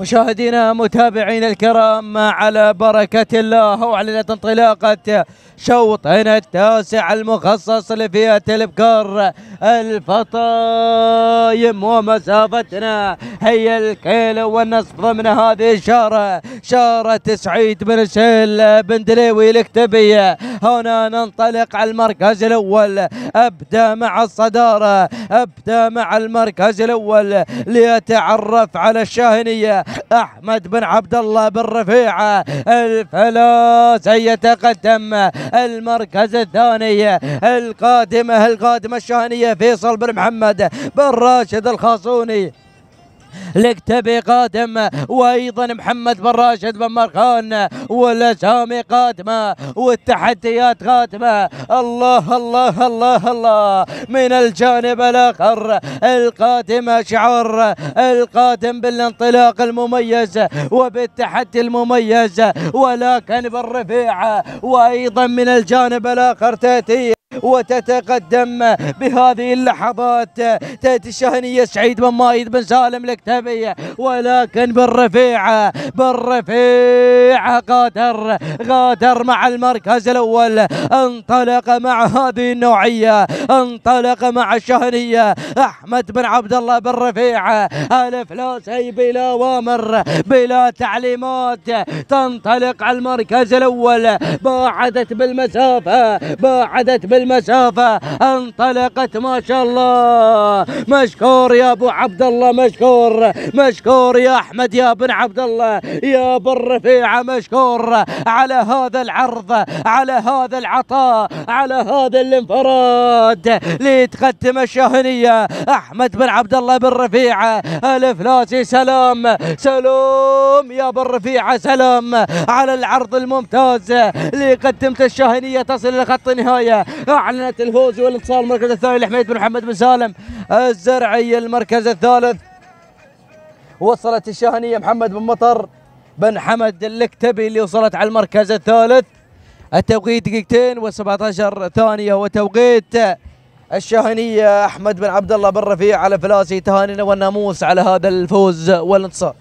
مشاهدينا متابعينا الكرام على بركة الله وأعلنت انطلاقة شوطنا التاسع المخصص لفئة الإبكار الفطايم ومسافتنا. هي الكيلو والنصف ضمن هذه الشارة. شارة سعيد بن سهيل بن دليوي الكتبية هنا ننطلق على المركز الأول. أبدأ مع الصدارة. أبدأ مع المركز الأول ليتعرف على الشاهنية. أحمد بن عبد الله بن رفيعة الفلاس يتقدم المركز الثاني القادمة القادمة الشاهنية فيصل بن محمد بن راشد الخاصوني. لكتبي قادم وأيضا محمد بن راشد بن مرخان والاسامي قادمة والتحديات قادمة. الله الله الله الله. من الجانب الآخر القادم شعار القادم بالانطلاق المميز وبالتحدي المميز ولكن بالرفيعه وأيضا من الجانب الآخر تأتي. وتتقدم بهذه اللحظات. تأتي الشهنية سعيد بن مايد بن سالم الكتبي ولكن بالرفيعة بالرفيعة غادر غادر مع المركز الأول. انطلق مع هذه النوعية انطلق مع الشهنية أحمد بن عبد الله بن ألف لا سي بلا أوامر بلا تعليمات. تنطلق على المركز الأول. باعدت بالمسافة باعدت بالمسافة. المسافة. انطلقت ما شاء الله. مشكور يا أبو عبد الله مشكور. مشكور يا أحمد يا بن عبد الله يا ابو الرفيعة مشكور. على هذا العرض على هذا العطاء على هذا الانفراد. ليتقدم الشاهنية أحمد بن عبد الله بن رفيعة. الفلاسي سلام. سلام يا ابو الرفيعة سلام. على العرض الممتاز. اللي الشاهنية تصل إلى خط النهاية. اعلنت الفوز والانتصار المركز الثاني لحميد بن محمد بن سالم الزرعي المركز الثالث. وصلت الشاهنية محمد بن مطر بن حمد الكتبي اللي وصلت على المركز الثالث. التوقيت دقيقتين و17 ثانية وتوقيت الشاهنية أحمد بن عبد الله بن رفيع على فلاسي تهانينا والناموس على هذا الفوز والانتصار.